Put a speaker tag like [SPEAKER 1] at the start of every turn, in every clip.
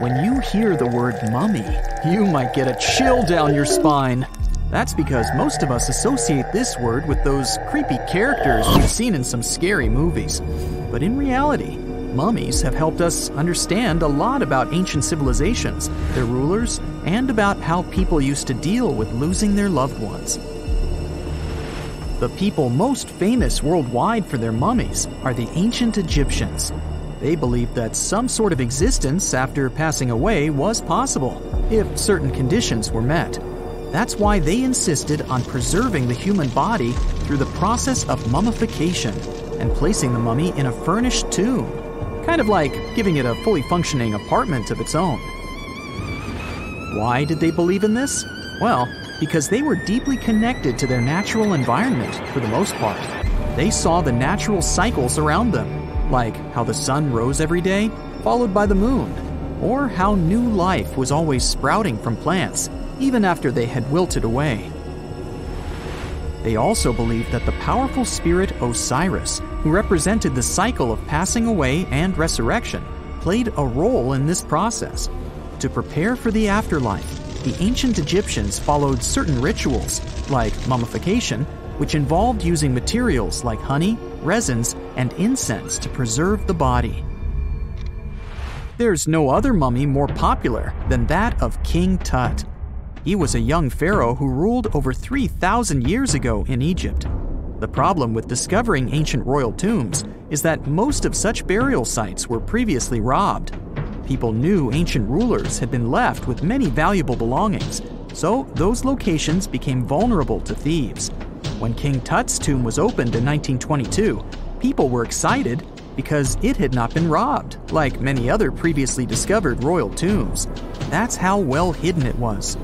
[SPEAKER 1] When you hear the word mummy, you might get a chill down your spine. That's because most of us associate this word with those creepy characters we've seen in some scary movies. But in reality, mummies have helped us understand a lot about ancient civilizations, their rulers, and about how people used to deal with losing their loved ones. The people most famous worldwide for their mummies are the ancient Egyptians. They believed that some sort of existence after passing away was possible, if certain conditions were met. That's why they insisted on preserving the human body through the process of mummification and placing the mummy in a furnished tomb, kind of like giving it a fully functioning apartment of its own. Why did they believe in this? Well, because they were deeply connected to their natural environment for the most part. They saw the natural cycles around them, like how the sun rose every day, followed by the moon, or how new life was always sprouting from plants, even after they had wilted away. They also believed that the powerful spirit Osiris, who represented the cycle of passing away and resurrection, played a role in this process. To prepare for the afterlife, the ancient Egyptians followed certain rituals, like mummification, which involved using materials like honey, resins, and incense to preserve the body. There's no other mummy more popular than that of King Tut. He was a young pharaoh who ruled over 3,000 years ago in Egypt. The problem with discovering ancient royal tombs is that most of such burial sites were previously robbed. People knew ancient rulers had been left with many valuable belongings, so those locations became vulnerable to thieves. When King Tut's tomb was opened in 1922, people were excited because it had not been robbed, like many other previously discovered royal tombs. That's how well hidden it was.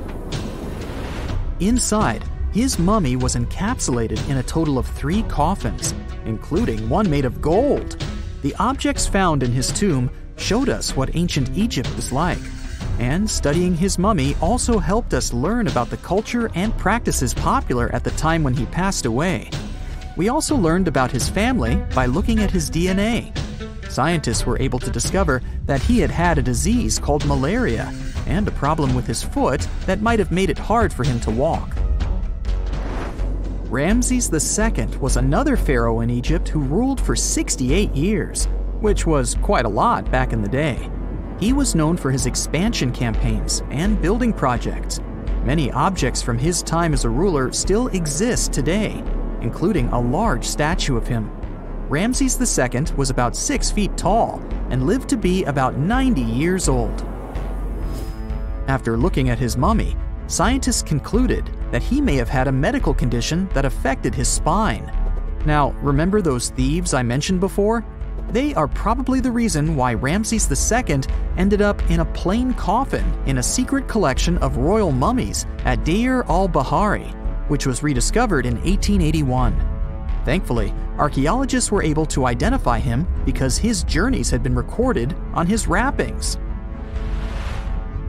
[SPEAKER 1] Inside, his mummy was encapsulated in a total of three coffins, including one made of gold. The objects found in his tomb showed us what ancient Egypt was like. And studying his mummy also helped us learn about the culture and practices popular at the time when he passed away. We also learned about his family by looking at his DNA. Scientists were able to discover that he had had a disease called malaria and a problem with his foot that might have made it hard for him to walk. Ramses II was another pharaoh in Egypt who ruled for 68 years which was quite a lot back in the day. He was known for his expansion campaigns and building projects. Many objects from his time as a ruler still exist today, including a large statue of him. Ramses II was about 6 feet tall and lived to be about 90 years old. After looking at his mummy, scientists concluded that he may have had a medical condition that affected his spine. Now, remember those thieves I mentioned before? They are probably the reason why Ramses II ended up in a plain coffin in a secret collection of royal mummies at Deir al-Bahari, which was rediscovered in 1881. Thankfully, archaeologists were able to identify him because his journeys had been recorded on his wrappings.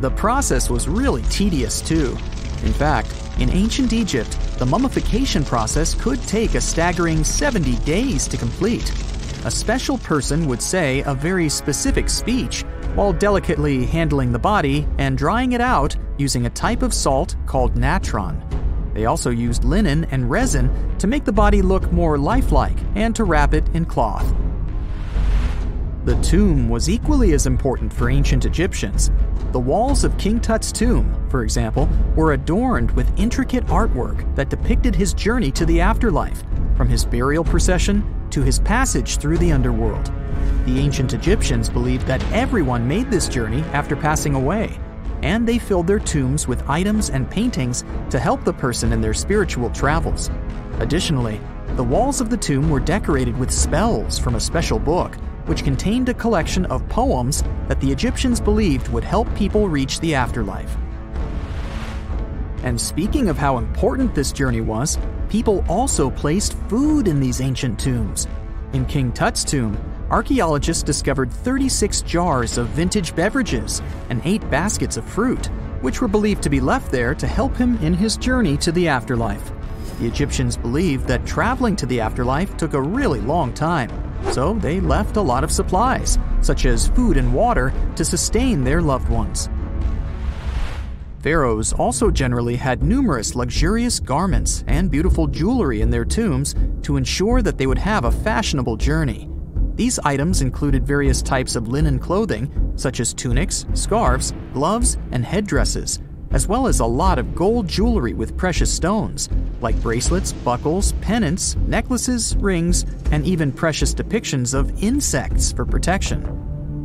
[SPEAKER 1] The process was really tedious too. In fact, in ancient Egypt, the mummification process could take a staggering 70 days to complete a special person would say a very specific speech while delicately handling the body and drying it out using a type of salt called natron. They also used linen and resin to make the body look more lifelike and to wrap it in cloth. The tomb was equally as important for ancient Egyptians. The walls of King Tut's tomb, for example, were adorned with intricate artwork that depicted his journey to the afterlife, from his burial procession to his passage through the underworld. The ancient Egyptians believed that everyone made this journey after passing away, and they filled their tombs with items and paintings to help the person in their spiritual travels. Additionally, the walls of the tomb were decorated with spells from a special book, which contained a collection of poems that the Egyptians believed would help people reach the afterlife. And speaking of how important this journey was, people also placed food in these ancient tombs. In King Tut's tomb, archaeologists discovered 36 jars of vintage beverages and 8 baskets of fruit, which were believed to be left there to help him in his journey to the afterlife. The Egyptians believed that traveling to the afterlife took a really long time, so they left a lot of supplies, such as food and water, to sustain their loved ones. Pharaohs also generally had numerous luxurious garments and beautiful jewelry in their tombs to ensure that they would have a fashionable journey. These items included various types of linen clothing, such as tunics, scarves, gloves, and headdresses, as well as a lot of gold jewelry with precious stones, like bracelets, buckles, pendants, necklaces, rings, and even precious depictions of insects for protection.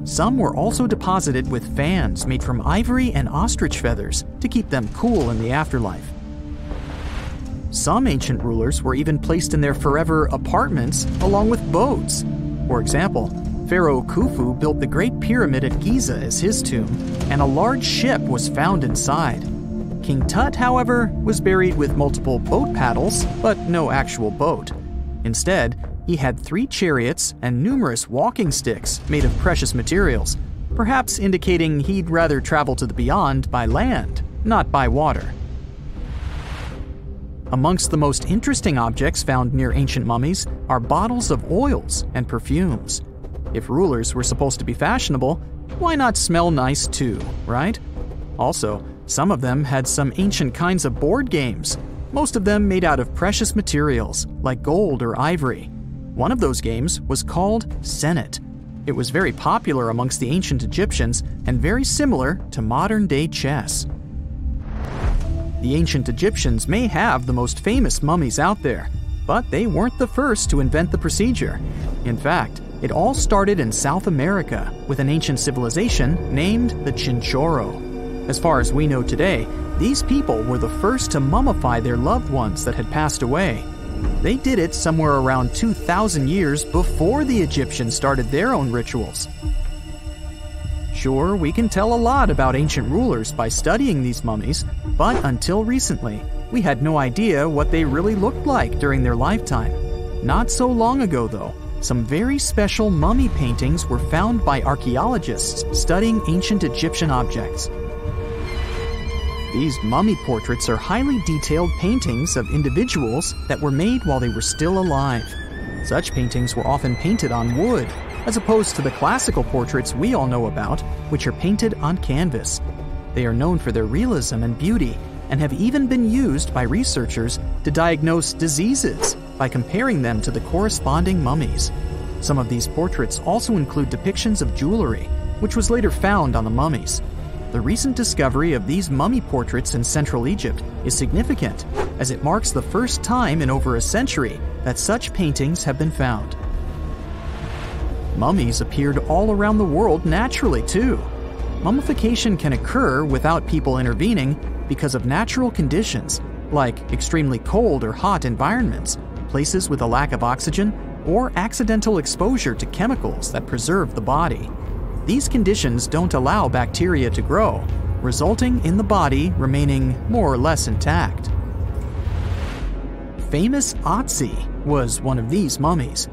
[SPEAKER 1] Some were also deposited with fans made from ivory and ostrich feathers to keep them cool in the afterlife. Some ancient rulers were even placed in their forever apartments along with boats. For example, Pharaoh Khufu built the Great Pyramid at Giza as his tomb, and a large ship was found inside. King Tut, however, was buried with multiple boat paddles, but no actual boat. Instead, he had three chariots and numerous walking sticks made of precious materials, perhaps indicating he'd rather travel to the beyond by land, not by water. Amongst the most interesting objects found near ancient mummies are bottles of oils and perfumes. If rulers were supposed to be fashionable, why not smell nice too, right? Also, some of them had some ancient kinds of board games, most of them made out of precious materials like gold or ivory. One of those games was called Senet. It was very popular amongst the ancient Egyptians and very similar to modern day chess. The ancient Egyptians may have the most famous mummies out there, but they weren't the first to invent the procedure. In fact, it all started in South America with an ancient civilization named the Chinchorro. As far as we know today, these people were the first to mummify their loved ones that had passed away they did it somewhere around 2,000 years before the Egyptians started their own rituals. Sure, we can tell a lot about ancient rulers by studying these mummies, but until recently, we had no idea what they really looked like during their lifetime. Not so long ago, though, some very special mummy paintings were found by archaeologists studying ancient Egyptian objects. These mummy portraits are highly detailed paintings of individuals that were made while they were still alive. Such paintings were often painted on wood, as opposed to the classical portraits we all know about, which are painted on canvas. They are known for their realism and beauty, and have even been used by researchers to diagnose diseases by comparing them to the corresponding mummies. Some of these portraits also include depictions of jewelry, which was later found on the mummies. The recent discovery of these mummy portraits in Central Egypt is significant, as it marks the first time in over a century that such paintings have been found. Mummies appeared all around the world naturally, too. Mummification can occur without people intervening because of natural conditions, like extremely cold or hot environments, places with a lack of oxygen, or accidental exposure to chemicals that preserve the body. These conditions don't allow bacteria to grow, resulting in the body remaining more or less intact. Famous Otzi was one of these mummies.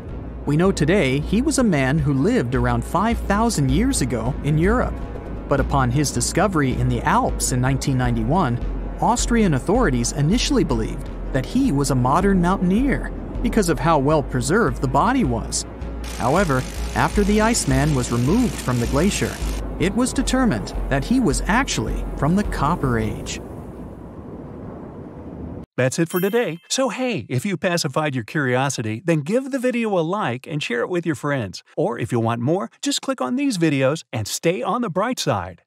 [SPEAKER 1] We know today he was a man who lived around 5,000 years ago in Europe. But upon his discovery in the Alps in 1991, Austrian authorities initially believed that he was a modern mountaineer because of how well preserved the body was. However, after the Iceman was removed from the glacier, it was determined that he was actually from the Copper Age.
[SPEAKER 2] That's it for today. So hey, if you pacified your curiosity, then give the video a like and share it with your friends. Or if you want more, just click on these videos and stay on the bright side.